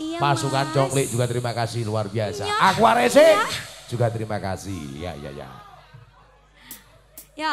Iya, Pasukan Mas. Congklik juga terima kasih luar biasa. Iya. Aquarese juga terima kasih. Ya, ya, ya. Ya.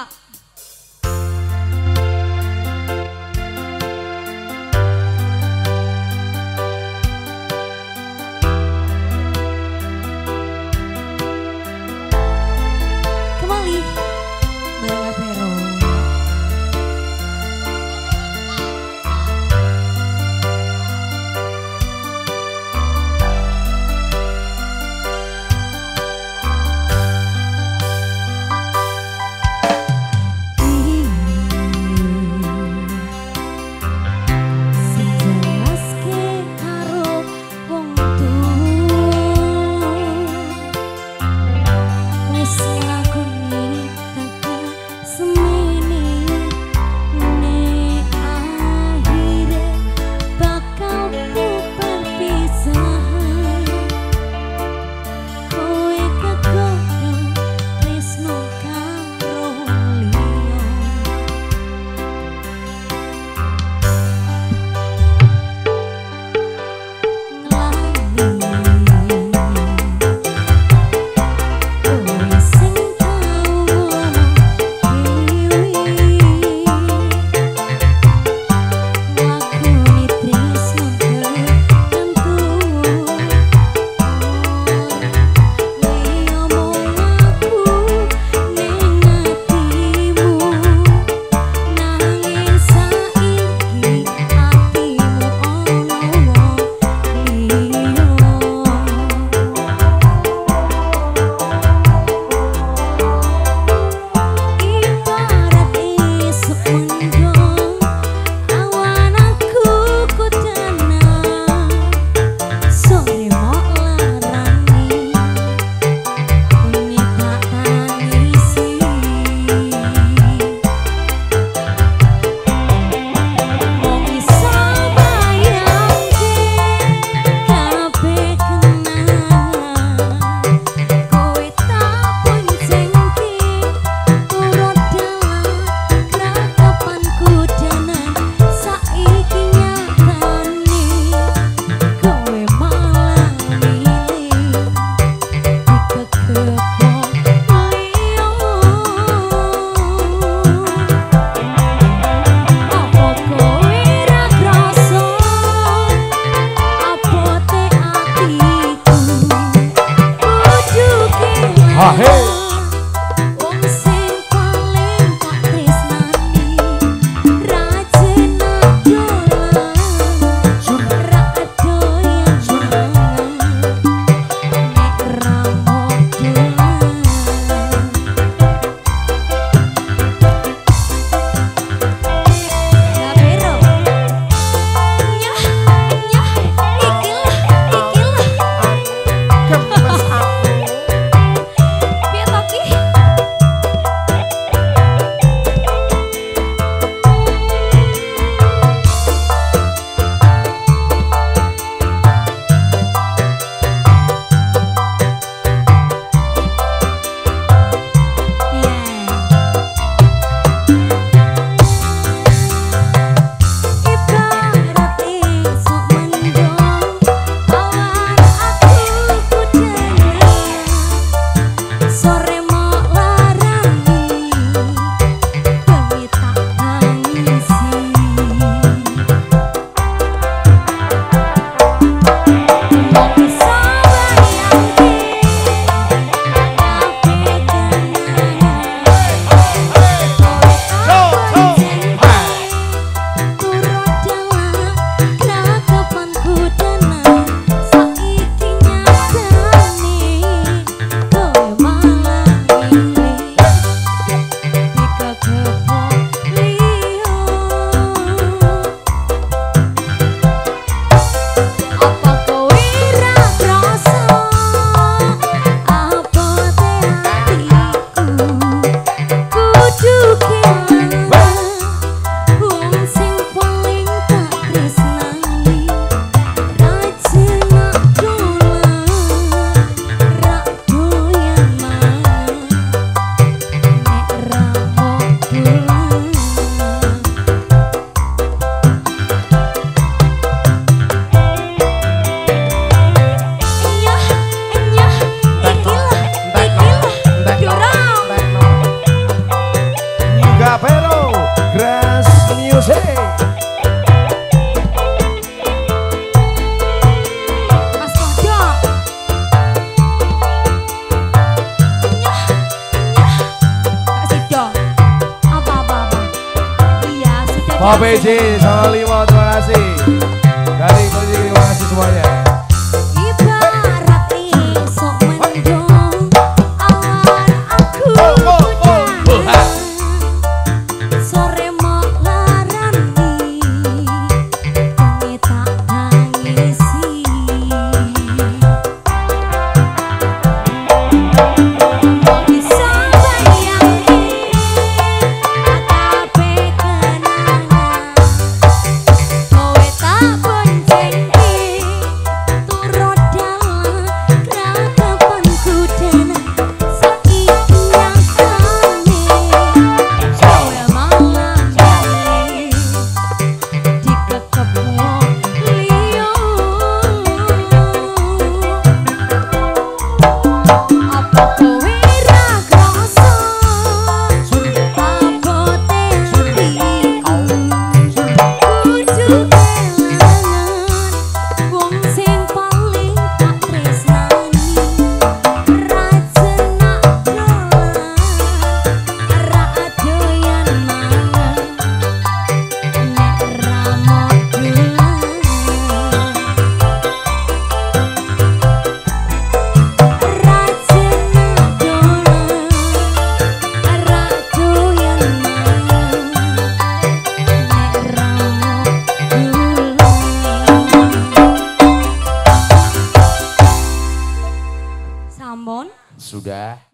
花呗机，查理马特。